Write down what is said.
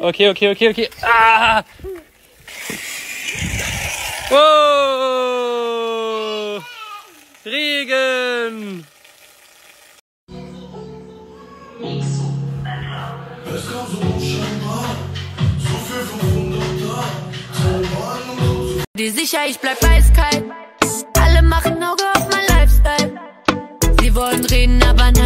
Okay, okay, okay, okay. Ah! Oh! Regen! Es kam so unscheinbar, so viel von 100 da. Die sicher, ich bleib eiskalt. Alle machen Auge auf mein Lifestyle. Sie wollen reden, aber nein.